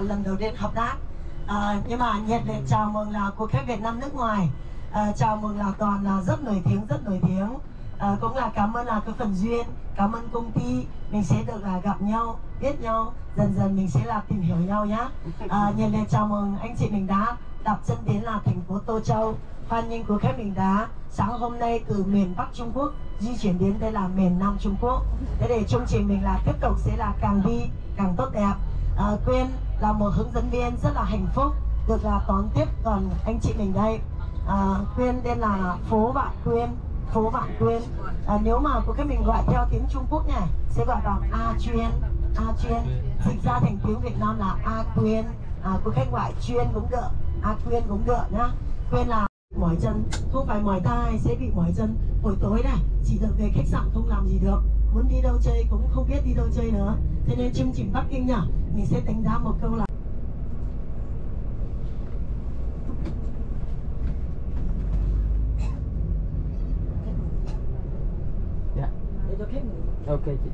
là lần đầu tiên hợp tác. À, nhưng mà nhiệt liệt chào mừng là của khách Việt Nam nước ngoài. À, chào mừng là toàn là rất nổi tiếng rất nổi tiếng. À, cũng là cảm ơn là cái phần duyên cảm ơn công ty. Mình sẽ được là gặp nhau biết nhau. Dần dần mình sẽ là tìm hiểu nhau nhá. À, nhiệt liệt chào mừng anh chị mình đã đặt chân đến là thành phố Tô Châu. Hoan nghênh của khách mình đã sáng hôm nay từ miền Bắc Trung Quốc di chuyển đến đây là miền Nam Trung Quốc. Thế để chương trình mình là tiếp tục sẽ là càng đi càng tốt đẹp. À, quên là một hướng dẫn viên rất là hạnh phúc được là đón tiếp còn anh chị mình đây. À, Quyên tên là phố bạn Quyên phố bạn Quyên. À, nếu mà của các mình gọi theo tiếng Trung Quốc này sẽ gọi là A chuyên A chuyên. Dịch ra thành tiếng Việt Nam là A Quyên. À, của khách gọi chuyên cũng được A Quyên cũng được nhá. Quyên là mỏi chân không phải mỏi tay sẽ bị mỏi chân. Buổi tối này chỉ được về khách sạn không làm gì được muốn đi đâu chơi cũng không biết đi đâu chơi nữa thế nên chương trình bắc kinh nhở mình sẽ đánh giá một câu là dạ. Yeah. Ok chị.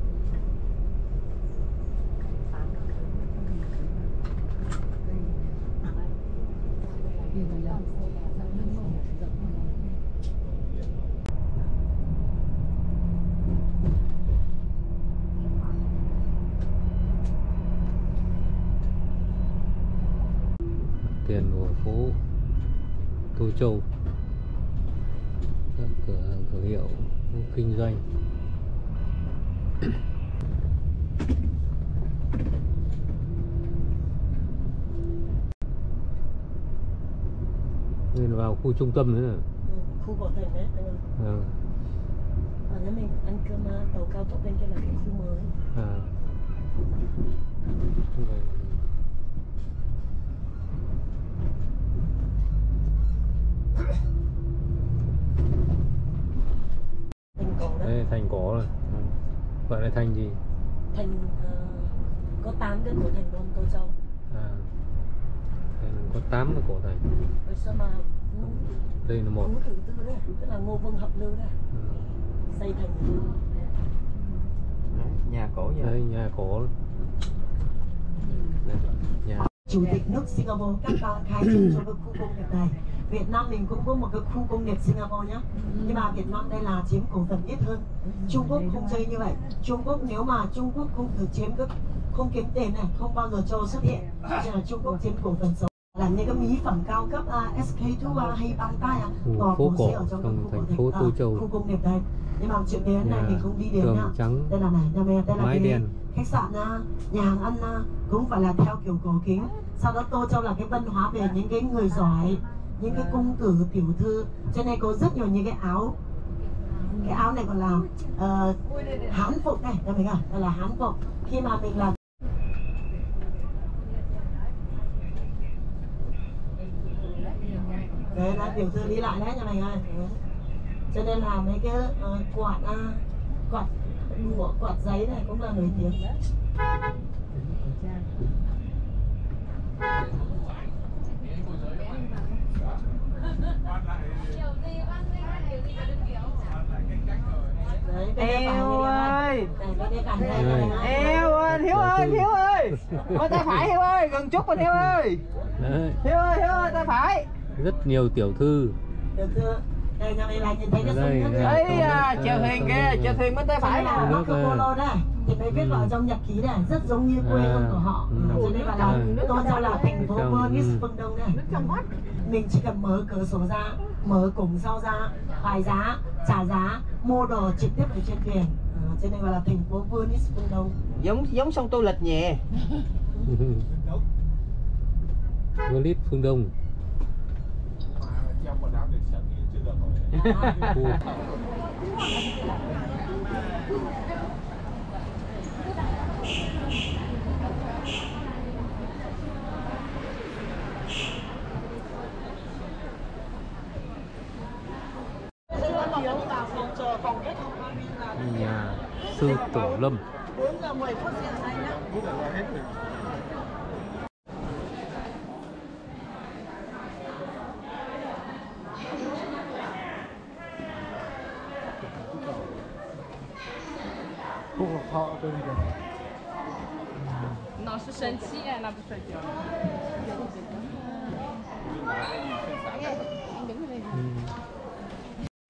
Nên vào khu trung tâm nữa ừ, khu cổ thành đấy anh ơi à, và nếu mình ăn cơm à, tàu cao tốc bên kia là cái khu mới. À. Thành cổ đó. Đây thành cổ rồi. Ừ. gọi là thành gì? Thành ờ, có 8 cái cổ thành Đông Tô Châu. à có 8 cái cổ thành đây là một. Thứ Tư đấy tức là Ngô Vương Hợp Lưu đấy Ừ. xây thành Đấy, nhà cổ vậy. Đây nhà cổ. Đây, nhà. Chủ tịch nước Singapore các bạn khai trương cho cái khu công nghiệp này. Việt Nam mình cũng có một cái khu công nghiệp Singapore nhé Nhưng mà Việt Nam đây là chiếm cổ phần ít hơn. Trung Quốc không chơi như vậy. Trung Quốc nếu mà Trung Quốc không được chiếm cái không kiếm tiền này không bao giờ cho xuất hiện. Cho nên là Trung Quốc chiếm cổ phần số là những cái mỹ phẩm cao cấp uh, SK2 hay băng tay à, Khu toàn phố cổ ở trong, khu thành công phố nghiệp, Tô à, Châu. khu công nghiệp đây nhưng mà chuyện đến này mình không đi đến nha trắng đây là này nhà mình đây là mái cái đen. khách sạn à, nhà hàng ăn cũng phải là theo kiểu cổ kính. Sau đó tô châu là cái văn hóa về những cái người giỏi những cái cung tử tiểu thư. Cho nên có rất nhiều những cái áo cái áo này còn là ờ, hán phục này. Nhà mình à đây là hán phục. Khi mà mình làm đấy là tiểu thư đi lại đấy nhà mình ơi Đấy. cho nên là mấy cái ờ, quạt à, quạt đũa quạt giấy này cũng là nổi tiếng Eo ơi. Eo ơi Hiếu ơi Hiếu ơi Bên tay phải Hiếu ơi Gần chút bên Hiếu ơi đấy Hiếu ơi Hiếu ơi tay phải. Rất nhiều tiểu thư. Chưa? Đây Đây, đây. à chèo thuyền kìa chèo thuyền bên tay phải Đây là Marco. Polo đây. Thì mới viết vào trong nhật ký này rất giống như quê À, hương của họ. Ừ. cho nên gọi là tôi cho là thành phố Venice ừ. phương Đông này mình chỉ cần mở cửa sổ ra mở cổng sau ra bài giá trả giá mua đồ trực tiếp ở trên thuyền à, cho nên gọi là thành phố Venice phương Đông. Giống giống sông Tô Lịch nhẹ Clip phương Đông trong nhà sư tổ lâm 4 giờ 10 phút sẽ ở đây nhá Biết là hết rồi Khu vực họ tôi đi rồi 老是生气，那不睡觉。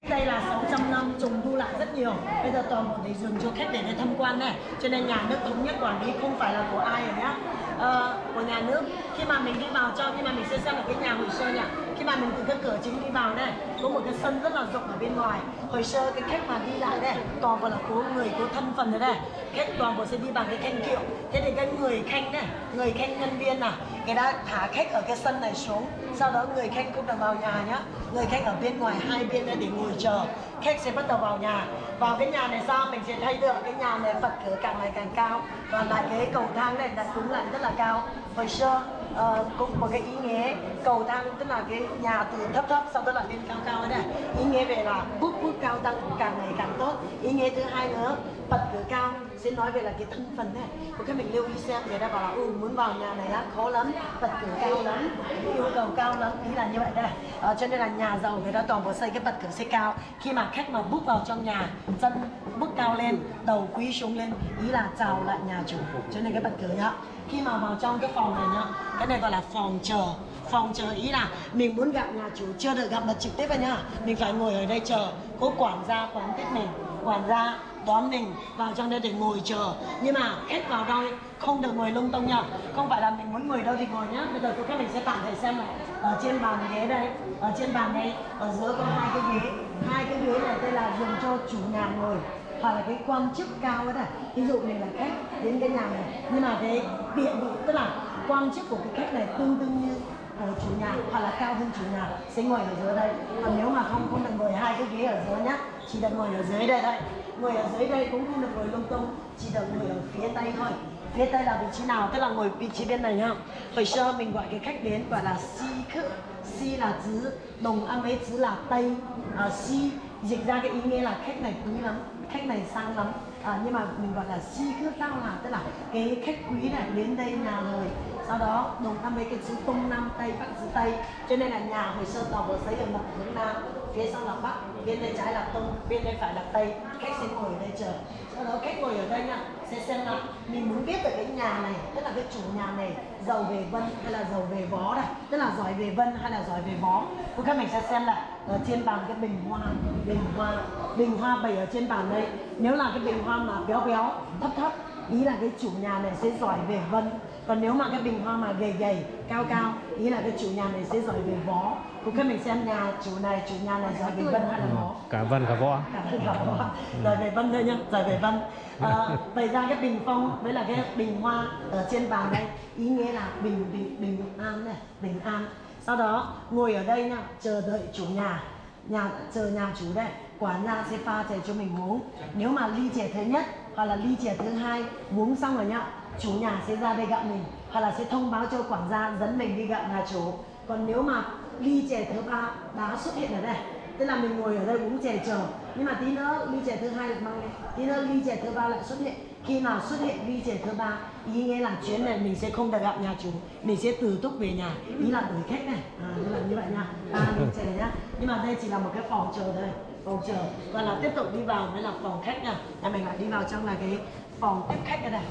đây là 600 năm trùng tu lại rất nhiều bây giờ toàn bộ để dừng cho khách để, để tham quan này cho nên nhà nước thống nhất quản lý không phải là của ai rồi nhá Ờ, của nhà nước khi mà mình đi vào trong khi mà mình sẽ xem là cái nhà hồi sơ nhỉ và mà mình từ cái cửa chính đi vào đây. Có một cái sân rất là rộng ở bên ngoài. Hồi xưa cái khách mà đi lại đây, toàn bộ là có người có thân phần ở đây. Khách toàn bộ sẽ đi bằng cái khanh kiệu. Thế thì cái người khanh này người khanh nhân viên à người ta thả khách ở cái sân này xuống. Sau đó người khanh cũng được vào nhà nhá. Người khách ở bên ngoài hai bên đây để ngồi chờ. Khách sẽ bắt đầu vào nhà. Vào cái nhà này sao mình sẽ thấy được cái nhà này phật cửa càng ngày càng cao. Và lại cái cầu thang này đặt cũng lại rất là cao. Hồi xưa Ờ, cũng một cái ý nghĩa cầu thang tức là cái nhà từ thấp thấp sau đó là lên cao cao đấy ý nghĩa về là bước bước cao tăng càng ngày càng tốt. Ý nghĩa thứ hai nữa bật cửa cao sẽ nói về là cái thân phận này của các mình lưu ý xem người ta bảo là ừ muốn vào nhà này á khó lắm bật cửa cao lắm yêu cầu cao lắm. Ý là như vậy đây này ờ, cho nên là nhà giàu người ta toàn bộ xây cái bật cửa xây cao. Khi mà khách mà bước vào trong nhà chân bước cao lên đầu quý xuống lên ý là chào lại nhà chủ. Cho nên cái bật cửa nhá khi mà vào trong cái phòng này nhá cái này gọi là phòng chờ. Phòng chờ ý là mình muốn gặp nhà chủ chưa được gặp mặt trực tiếp rồi nhá. Mình phải ngồi ở đây chờ. Có quản gia quán tiếp mình quản gia đón mình vào trong đây để ngồi chờ. Nhưng mà khách vào đây không được ngồi lung tung nhá, không phải là mình muốn ngồi đâu thì ngồi nhá. Bây giờ cô các mình sẽ tạm thời xem này ở trên bàn ghế đây ở trên bàn đây ở giữa có hai cái ghế. Hai cái ghế này đây là dùng cho chủ nhà ngồi hoặc là cái quan chức cao ấy ví dụ mình là khách đến cái nhà này nhưng mà cái địa vị tức là quan chức của cái khách này tương đương như của chủ nhà hoặc là cao hơn chủ nhà sẽ ngồi ở dưới đây. Còn nếu mà không không được ngồi hai cái ghế ở dưới nhá. Chỉ được ngồi ở dưới đây đây ngồi ở dưới đây cũng không được ngồi lung tung. Chỉ được ngồi ở phía tây thôi. Phía tây là vị trí nào? Tức là ngồi vị trí bên này nhá. Hồi xưa mình gọi cái khách đến gọi là si khứ si là chữ đồng âm ấy chữ là tây à, si dịch ra cái ý nghĩa là khách này quý lắm khách này sang lắm. À, nhưng mà mình gọi là si cước tao là tức là cái khách quý này đến đây nhà rồi sau đó đồng tham mấy cái chữ đông nam tây bắc chữ tây cho nên là nhà hồi xưa tàu bờ giấy ở mặt hướng nam. Phía sau là bắc bên đây trái là đông bên đây phải là tây khách sẽ ngồi ở đây chờ. Sau đó khách ngồi ở đây nha sẽ xem là mình muốn biết về cái nhà này tức là cái chủ nhà này giàu về vân hay là giàu về vó này, tức là giỏi về vân hay là giỏi về vó? Ok mình sẽ xem là ở trên bàn cái bình hoa bình hoa bình hoa bày ở trên bàn đây. Nếu là cái bình hoa mà béo béo thấp thấp ý là cái chủ nhà này sẽ giỏi về vân. Còn nếu mà cái bình hoa mà gầy gầy cao cao ý là cái chủ nhà này sẽ giỏi về vó. Cũng các mình xem nhà chủ này chủ nhà này giỏi về vân hay là vó. Cả vân cả võ. Cả hai cả võ. Rồi về vân thôi nhá rồi về vân. À, bày ra cái bình phong với là cái bình hoa ở trên bàn đây. Ý nghĩa là bình bình bình an này bình an sau đó, ngồi ở đây nha, chờ đợi chủ nhà. Nhà, chờ nhà chủ đây quán ra sẽ pha chè cho mình uống. Nếu mà ly chè thứ nhất hoặc là ly chè thứ hai uống xong rồi nhá, chủ nhà sẽ ra đây gặp mình hoặc là sẽ thông báo cho quản gia dẫn mình đi gặp nhà chủ. Còn nếu mà ly chè thứ ba đã xuất hiện ở đây, tức là mình ngồi ở đây uống chè chờ. Nhưng mà tí nữa ly chè thứ hai được mang lên, tí nữa ly chè thứ ba lại xuất hiện khi nào xuất hiện vi trẻ thứ ba ý nghĩa là chuyến này mình sẽ không được gặp nhà chủ mình sẽ từ túc về nhà. Ý là đuổi khách này. À, như là như vậy nha. À, mình trẻ nhá. Nhưng mà đây chỉ là một cái phòng chờ thôi. Phòng chờ. Và là tiếp tục đi vào mới là phòng khách nha. Nhà mình lại đi vào trong là cái phòng tiếp khách này này.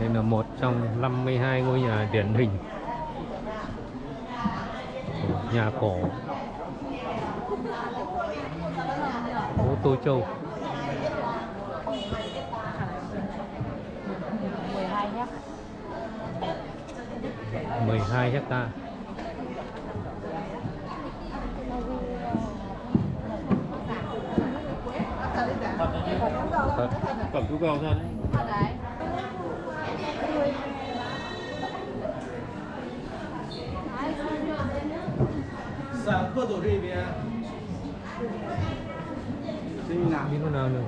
Đây là một trong 52 ngôi nhà điển hình. Nhà cổ phố Tô Châu. 12 nhé. 12 hecta. Cầm chú cầu ra đấy. Cơ tổ đi bia Sinh nào đi con nào nữa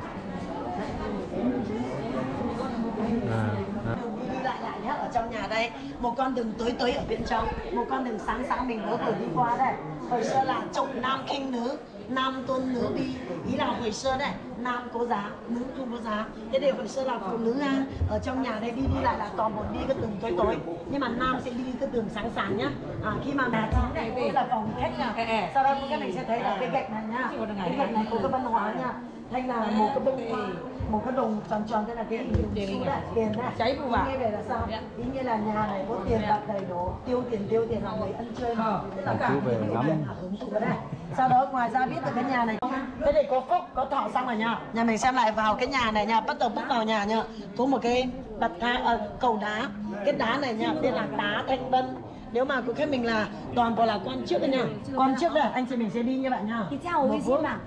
à, à. lại lại nhá ở trong nhà đây. Một con đường tối tối ở bên trong một con đường sáng sáng mình mới vừa đi qua đây. Hồi xưa là trọng nam khinh nữ nam tôn nữ đi ý là hồi xưa đấy nam có giá nữ không có giá. Thế thì hồi xưa là phụ nữ ha, ở trong nhà đây đi đi lại là toàn bộ đi cái đường tối tối. Nhưng mà nam sẽ đi cái đường sáng sáng nhá. À, khi mà nhà chính này đây là phòng khách nha. sau đó các mình sẽ thấy là cái gạch này nhá cái gạch này. có cái văn hóa nha. Hay là một cái bông hoa một cái đồng tròn tròn thế là cái đồng xu đấy tiền đấy. Cháy bạc. ý nghĩa về là sao? Ý nghĩa là nhà này có tiền bạc đầy đủ tiêu tiền tiêu tiền là người ăn chơi. Mà Tức là cả Chú về những lắm. cái là hưởng thụ ở đây. Sau đó ngoài ra biết được cái nhà này. Thế thì có phúc có thọ xong rồi nha nhà mình xem lại vào cái nhà này nha bắt đầu bước vào nhà nha có một cái bậc thang ờ, cầu đá. Cái đá này nha tên là đá thanh vân. Nếu mà của khách mình là toàn bộ là quan trước đây nha quan trước đây anh chị mình sẽ đi như vậy nha một mà.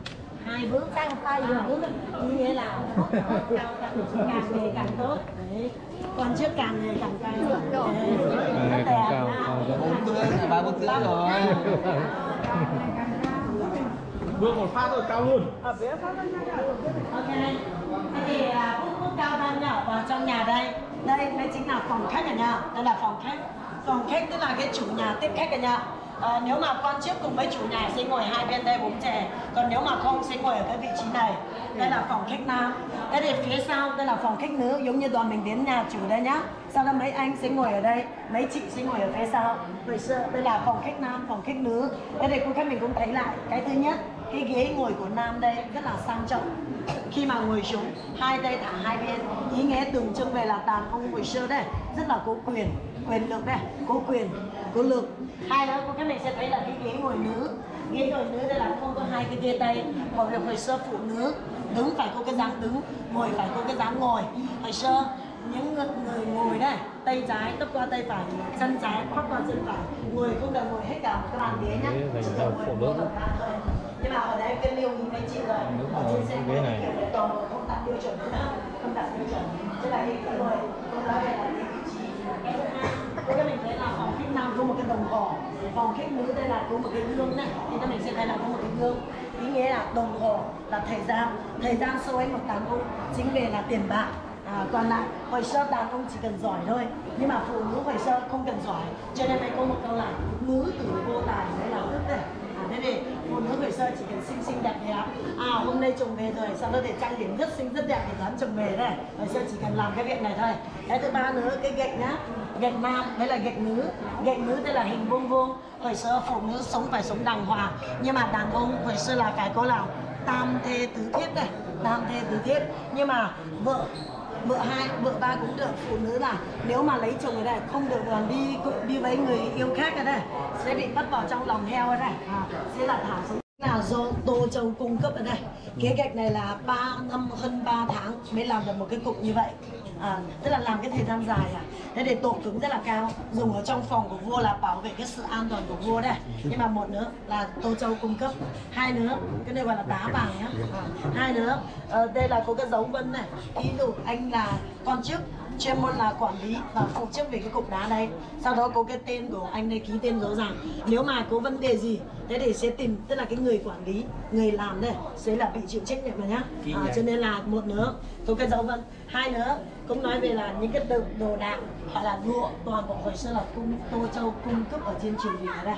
Hai bước sang tay được bước ý nghĩa là càng ngày càng tốt. Đấy. Quan trước càng ngày càng cao. Càng cao. Bốn thì ba bốn tưới rồi. Bước một phát rồi cao luôn. Ok. Thế thì à, bước bước cao hơn nhá vào trong nhà đây. Đây đây chính là phòng khách rồi nha. Đây là phòng khách. Phòng khách tức là cái chủ nhà tiếp khách rồi nha à, nếu mà quan chức cùng với chủ nhà sẽ ngồi hai bên đây uống chè còn nếu mà không sẽ ngồi ở cái vị trí này. Đây là phòng khách nam. Đây thì phía sau đây là phòng khách nữ giống như đoàn mình đến nhà chủ đây nhá. Sau đó mấy anh sẽ ngồi ở đây mấy chị sẽ ngồi ở phía sau. Hồi xưa đây là phòng khách nam phòng khách nữ. Đây thì cô khách mình cũng thấy lại cái thứ nhất cái ghế ngồi của nam đây rất là sang trọng. Khi mà ngồi xuống hai tay thả hai bên ý nghĩa tượng trưng về là đàn ông hồi xưa đây rất là cố quyền quyền lực đây cố quyền có lực hai nữa cô các mình sẽ thấy là cái ghế ngồi nữ. Ghế ngồi nữ đây là không có hai cái ghế tay. Bởi vì hồi xưa phụ nữ. Đứng phải có cái dáng đứng ngồi phải có cái dáng ngồi. Hồi xưa những người, ngồi đây tay trái tấp qua tay phải chân trái khoác qua chân phải. Ngồi không được ngồi hết cả một cái bàn ghế nhá. Chỉ cần phụ ngồi nữ. một thôi. nhưng mà ở đây cái lưu ý mấy chị rồi. Ở trên xe ghế này. kiểu toàn không đặt tiêu chuẩn nữa. Không đặt tiêu chuẩn. Thế là cái cái người tôi nói về là cái vị trí cái thứ hai cái các mình thấy là phòng khách nam có một cái còn khi nữ đây là có một cái gương này thì các mình sẽ thấy là có một cái gương. Ý nghĩa là đồng hồ là thời gian thời gian sâu ấy một đàn ông chính về là tiền bạc. À, còn lại hồi xưa đàn ông chỉ cần giỏi thôi. Nhưng mà phụ nữ hồi xưa không cần giỏi cho nên mày có một câu là nữ tử vô tài mới là đức đấy à, thế thì phụ nữ hồi xưa chỉ cần xinh xinh đẹp đẹp à hôm nay chồng về rồi sau đó để trang điểm rất xinh rất đẹp để đón chồng về đây? Hồi xưa chỉ cần làm cái việc này thôi. Cái thứ ba nữa cái gạch nhá gạch nam đấy là gạch nữ. Gạch nữ tức là hình vuông vuông. Hồi xưa phụ nữ sống phải sống đàng hoàng. Nhưng mà đàn ông hồi xưa là phải có là tam thê tứ thiếp đây tam thê tứ thiếp. Nhưng mà vợ vợ hai vợ ba cũng được. Phụ nữ là nếu mà lấy chồng ở đây không được đoàn đi đi với người yêu khác ở đây sẽ bị bắt vào trong lòng heo ở đây à, sẽ là thả xuống là do Tô Châu cung cấp ở đây cái gạch này là 3 năm hơn 3 tháng mới làm được một cái cục như vậy à, tức là làm cái thời gian dài à? Thế để tổ cứng rất là cao. Dùng ở trong phòng của vua là bảo vệ cái sự an toàn của vua đây nhưng mà một nữa là Tô Châu cung cấp. Hai nữa cái này gọi là đá vàng nhá. À, hai nữa à, đây là có cái dấu vân này. Ý dụ anh là con chức chuyên môn là quản lý và phụ trách về cái cục đá đây sau đó có cái tên của anh đây ký tên rõ ràng. Nếu mà có vấn đề gì thế thì sẽ tìm tức là cái người quản lý người làm đây sẽ là bị chịu trách nhiệm mà nhá. À, cho nên là một nữa có cái dấu vân. Hai nữa cũng nói về là những cái đồ, đồ đạc hoặc là lụa toàn bộ hồi xưa là cung tô châu cung cấp ở trên triều đình ở đây.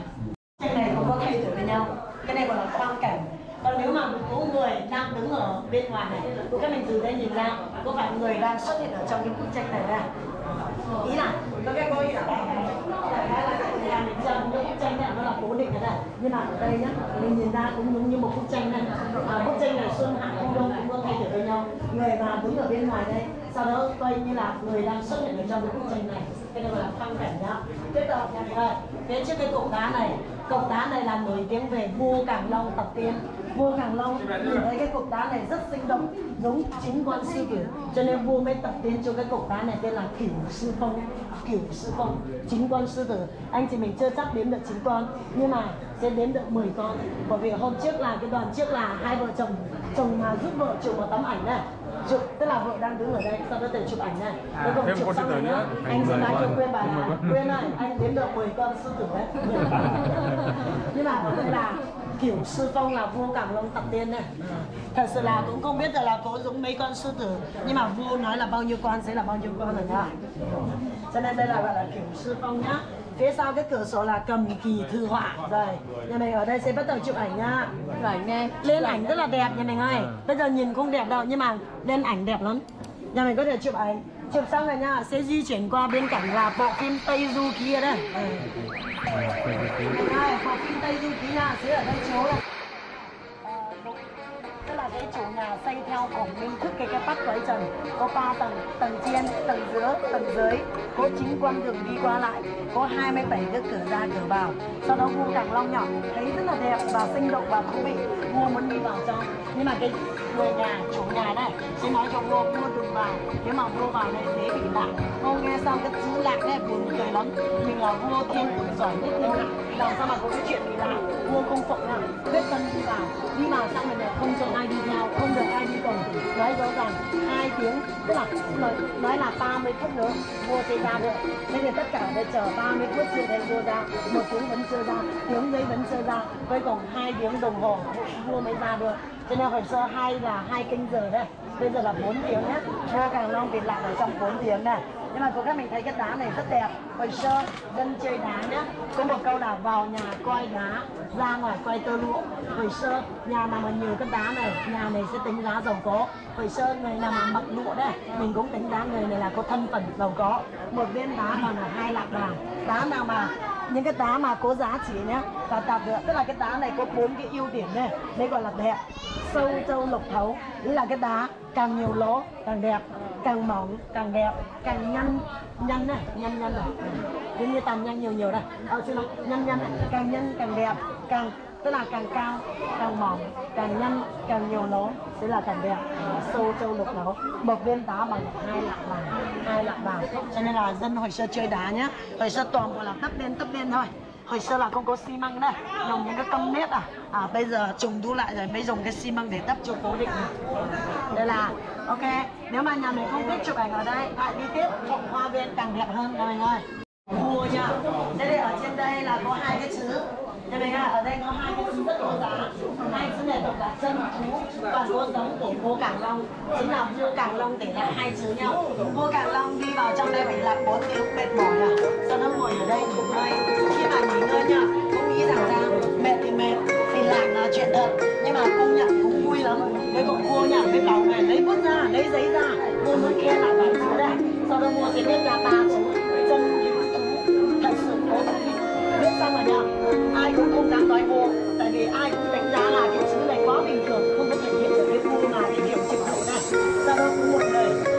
Cái này nó có thay đổi với nhau. Cái này gọi là quang cảnh còn nếu mà có người đang đứng ở bên ngoài này các mình từ đây nhìn ra có phải người đang xuất hiện ở trong cái bức tranh này không? À? ý là nó cái coi là là mình trong cái bức tranh này nó là cố định ở đây nhưng mà ở đây nhá mình nhìn ra cũng giống như một bức tranh này. À, bức tranh này xuân hạ thu đông cũng có thay đổi với nhau. Người mà đứng ở bên ngoài đây sau đó coi như là người đang xuất hiện ở trong cái bức tranh này. Cái này gọi là phong cảnh nhá. Tiếp tục nhà phía trước cái cột đá này cột đá này là nổi tiếng về vua Cảng Long tập tiên vua Cảng Long nhìn thấy cái cục đá này rất sinh động giống chính quan sư tử. Cho nên vua mới tập tiên cho cái cục đá này tên là cửu sư phong. Cửu sư phong chính quan sư tử. Anh chị mình chưa chắc đếm được chính con nhưng mà sẽ đếm được 10 con. Bởi vì hôm trước là cái đoàn trước là hai vợ chồng chồng mà giúp vợ chụp một tấm ảnh này. Chụp tức là vợ đang đứng ở đây sau đó để chụp ảnh này. Rồi còn thêm chụp con xong rồi nữa. anh sẽ nói cho con. quên bà là con. quên ơi anh đếm được 10 con sư tử đấy. Nhưng mà ở đây là kiểu sư phong là vua cảng long tập tiên này. Thật sự là cũng không biết được là có giống mấy con sư tử nhưng mà vua nói là bao nhiêu con sẽ là bao nhiêu con rồi nhá. Cho nên đây là gọi là kiểu sư phong nhá. Phía sau cái cửa sổ là cầm kỳ thư họa rồi. Nhà mình ở đây sẽ bắt đầu chụp ảnh nhá. Ảnh nè lên ảnh rất là đẹp nhà mình ơi. Bây giờ nhìn không đẹp đâu nhưng mà lên ảnh đẹp lắm. Nhà mình có thể chụp ảnh chụp xong rồi nha sẽ di chuyển qua bên cạnh là bộ phim tây du kia đây. Ừ. Đây, bộ phim tây du ký nha sẽ ở đây chiếu này. Ờ, tức là cái chủ nhà xây theo cổng minh thức cái cái bắc với trần. Có ba tầng tầng trên tầng giữa tầng dưới. Có chín con đường đi qua lại có 27 cái cửa ra cửa vào. Sau đó khu cảng long nhỏ thấy rất là đẹp và sinh động và thú vị. Mua muốn đi vào trong nhưng mà cái người nhà, chủ nhà này sẽ nói cho vua vua đừng vào. Nếu mà vua vào này dễ bị lạc vua nghe xong cái chữ lạc này buồn cười lắm. Mình là vua thiên giỏi nhất thiên hạ làm sao mà có cái chuyện gì là vua không phụng nào quyết tâm đi vào đi vào xong rồi không cho ai đi theo không được ai đi cùng. Nói rõ ràng hai tiếng tức là nói, nói là 30 phút nữa vua sẽ ra được thế thì tất cả đều chờ 30 phút chưa thấy vua ra một tiếng vẫn chưa ra tiếng giấy vẫn chưa ra với còn hai tiếng đồng hồ vua mới ra được. Cho nên hồi xưa hai là hai canh giờ đây bây giờ là 4 tiếng nhé vua càng long vịt lạc ở trong 4 tiếng này. Nhưng mà cô các mình thấy cái đá này rất đẹp. Hồi xưa dân chơi đá nhé, có một câu là vào nhà coi đá ra ngoài quay tơ lụa. Hồi xưa nhà nào mà nhiều cái đá này nhà này sẽ tính giá giàu có. Hồi xưa người nào mà mặc lụa đấy mình cũng tính giá người này là có thân phận giàu có. Một viên đá mà là hai lạng vàng. Đá nào mà những cái đá mà có giá trị nhá và đạt được tức là cái đá này có bốn cái ưu điểm này đây gọi là đẹp. Sâu châu lục thấu ý là cái đá càng nhiều lỗ càng đẹp càng mỏng càng đẹp càng nhăn nhăn này nhăn nhăn này. Giống như tàn nhăn nhiều nhiều này à, ờ, xin lỗi nhăn nhăn này càng nhăn càng đẹp càng tức là càng cao, càng mỏng, càng nhanh, càng nhiều lỗ, sẽ là càng đẹp. Ờ, sâu châu lục lỗ. Một viên đá bằng hai lạng vàng, hai lạng vàng. Cho nên là dân hồi xưa chơi đá nhá. Hồi xưa toàn bộ là tấp lên tấp lên thôi. Hồi xưa là không có xi măng đây. Dùng những cái câm nếp à. À bây giờ trùng thu lại rồi, mới dùng cái xi măng để đắp cho cố định này. đây là, ok. Nếu mà nhà mình không biết chụp ảnh ở đây lại đi tiếp. Trồng hoa viên càng đẹp hơn. Các mình ơi mua nha đây đây ở trên đây là có hai cái chữ. Nhà mình à, ở đây có hai cái chữ rất có giá. Hai chữ này tổng là chân thú và số giống của cô Cảng Long. Chính là vua Cảng Long để lại hai chữ nhau. Cô Cảng Long đi vào trong đây phải là bốn tiếng mệt mỏi à sau đó ngồi ở đây nghỉ ngơi. Khi mà nghỉ ngơi nha không nghĩ rằng ra mệt thì mệt thì làm là chuyện thật. Nhưng mà công nhận cũng vui lắm. Với cậu cua nhà với bảo vệ lấy bút ra lấy giấy ra cô muốn khen lại vài chữ đây sau đó mua sẽ viết ra ba chữ. Xong rồi nha ai cũng không dám nói vô, tại vì ai cũng đánh giá là cái chữ này quá bình thường, không có thể hiện được cái vui mà cái điểm trình độ này. Sao đó cũng một lời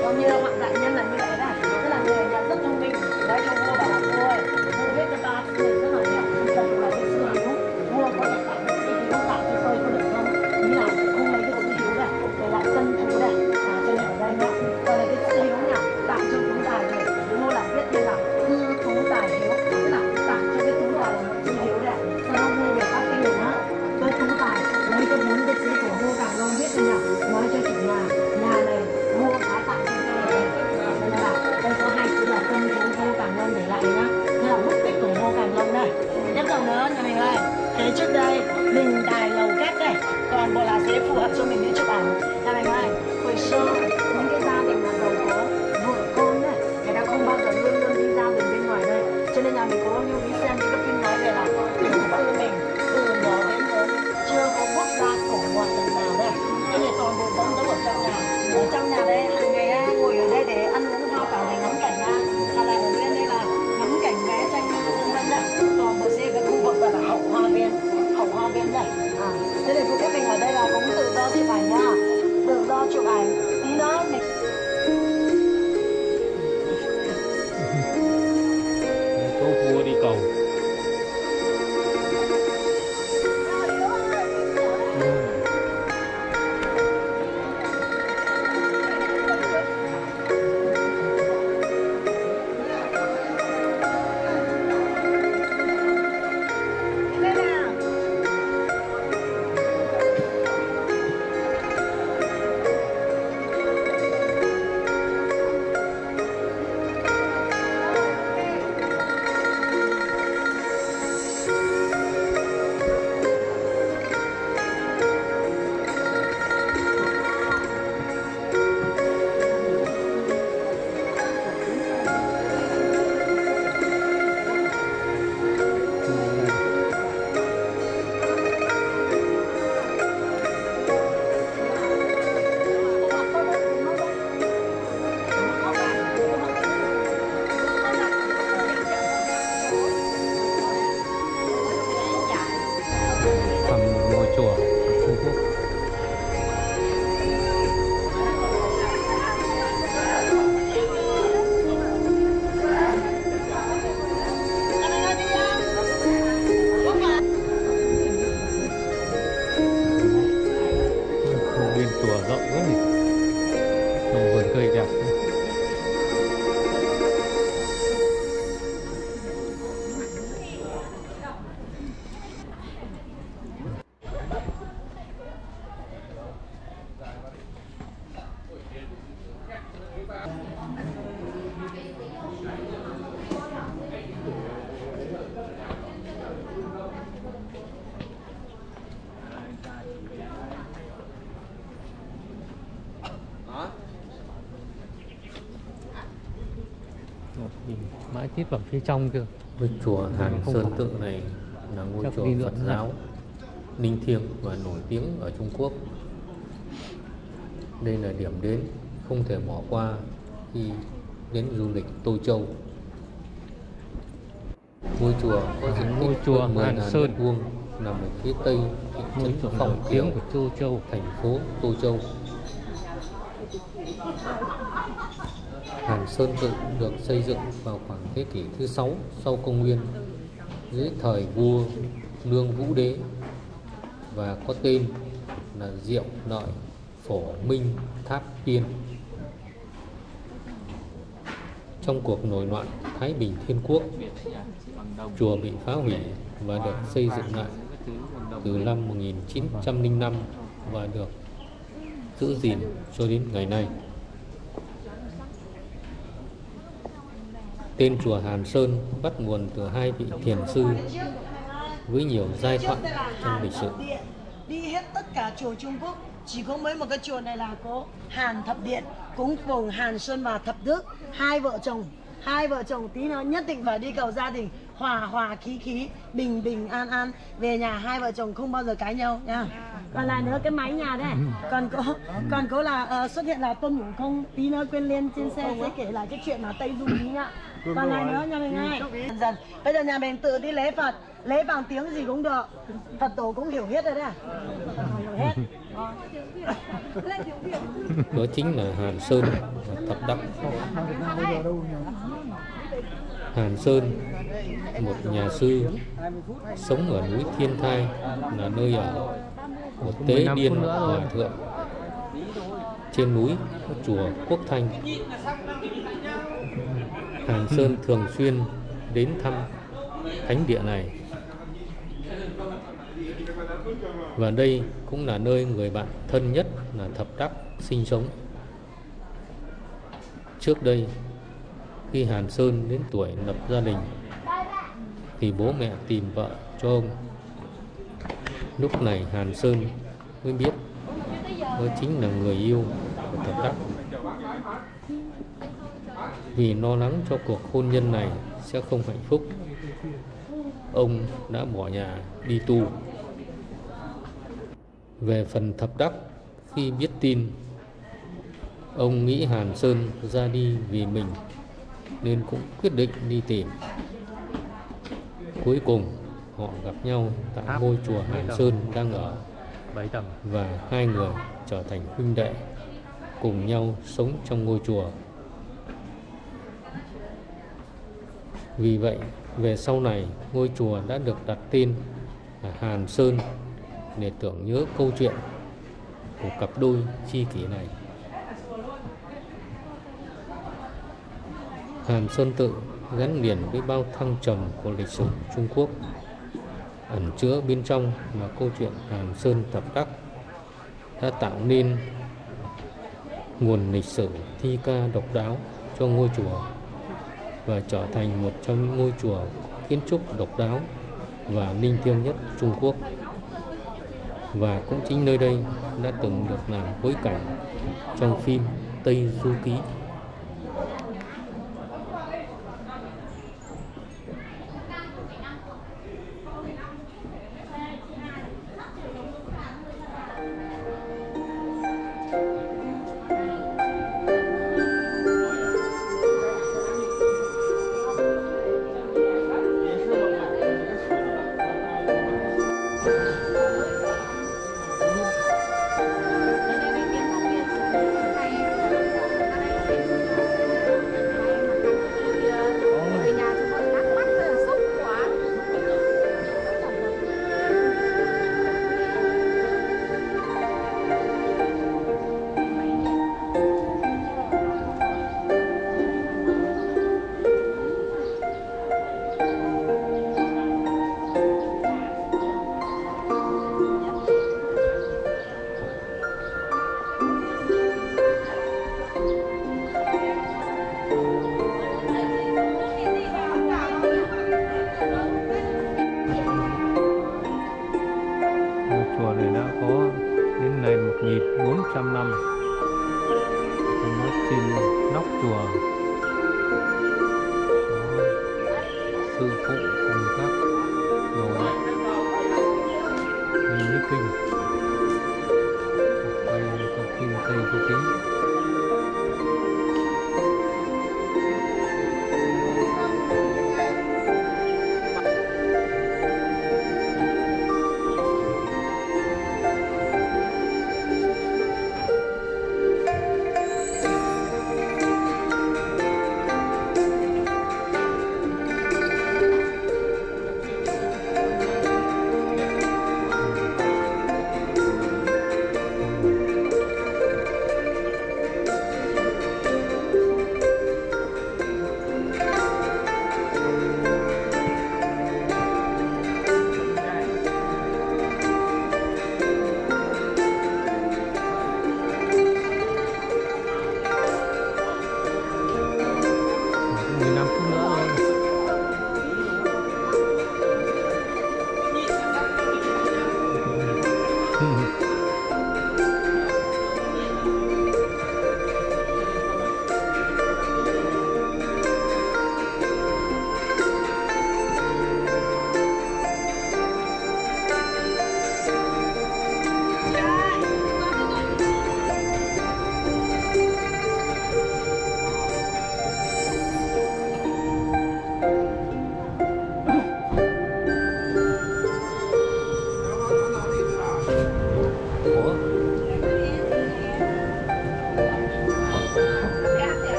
mãi tít vào phía trong kia Ngôi chùa Hàn Không Sơn. Tự này là ngôi chùa Phật giáo linh thiêng và nổi tiếng ở Trung Quốc. Đây là điểm đến không thể bỏ qua khi đến du lịch Tô Châu. Ngôi chùa có diện tích Ngôi chùa hơn 10.000 Hàn Sơn. vuông nằm ở phía tây thị trấn Phong tiếng Kiều, của Châu Châu thành phố Tô Châu. Hàm Sơn Tự được xây dựng vào khoảng thế kỷ thứ 6 sau công nguyên dưới thời vua Lương Vũ Đế và có tên là Diệu Nội Phổ Minh Tháp Tiên. Trong cuộc nổi loạn Thái Bình Thiên Quốc, chùa bị phá hủy và được xây dựng lại từ năm 1905 và được giữ gìn cho đến ngày nay. Tên chùa Hàn Sơn bắt nguồn từ hai vị thiền sư với nhiều giai thoại trong lịch sử. đi hết tất cả chùa Trung Quốc chỉ có mấy một cái chùa này là có Hàn Thập Điện cúng cùng Hàn Sơn và Thập Đức. Hai vợ chồng hai vợ chồng tí nó nhất định phải đi cầu gia đình hòa hòa khí khí bình bình an an. Về nhà hai vợ chồng không bao giờ cãi nhau nha. Còn là nữa cái máy nhà đây còn có còn có là uh, xuất hiện là tôn ngủ không tí nữa quên lên trên xe sẽ kể lại cái chuyện mà tây du ký nhá còn lại nữa nhà mình ngay dần dần. Bây giờ nhà mình tự đi lễ phật. Lễ bằng tiếng gì cũng được. Phật tổ cũng hiểu hết rồi đấy à? hiểu hết. Đó chính là Hàn Sơn và Thập Đắc. Hàn Sơn, một nhà sư sống ở núi Thiên Thai là nơi ở của Tế Điên Hòa Thượng. Trên núi có chùa Quốc Thanh. Hàn Sơn thường xuyên đến thăm thánh địa này. Và đây cũng là nơi người bạn thân nhất là Thập Đắc sinh sống. Trước đây, khi Hàn Sơn đến tuổi lập gia đình, thì bố mẹ tìm vợ cho ông. Lúc này Hàn Sơn mới biết đó chính là người yêu của Thập Đắc. Vì lo lắng cho cuộc hôn nhân này sẽ không hạnh phúc, ông đã bỏ nhà đi tu. Về phần thập đắc, khi biết tin, ông nghĩ Hàn Sơn ra đi vì mình, nên cũng quyết định đi tìm. Cuối cùng, họ gặp nhau tại ngôi chùa Hàn Sơn đang ở bảy tầng và hai người trở thành huynh đệ, cùng nhau sống trong ngôi chùa. Vì vậy, về sau này, ngôi chùa đã được đặt tên là Hàn Sơn để tưởng nhớ câu chuyện của cặp đôi chi kỷ này. Hàn Sơn Tự gắn liền với bao thăng trầm của lịch sử Trung Quốc. Ẩn chứa bên trong là câu chuyện Hàn Sơn Thập Đắc đã tạo nên nguồn lịch sử thi ca độc đáo cho ngôi chùa và trở thành một trong những ngôi chùa kiến trúc độc đáo và linh thiêng nhất Trung Quốc. Và cũng chính nơi đây đã từng được làm bối cảnh trong phim Tây Du Ký. Sư phụ cùng các đồ đệ như Như kinh.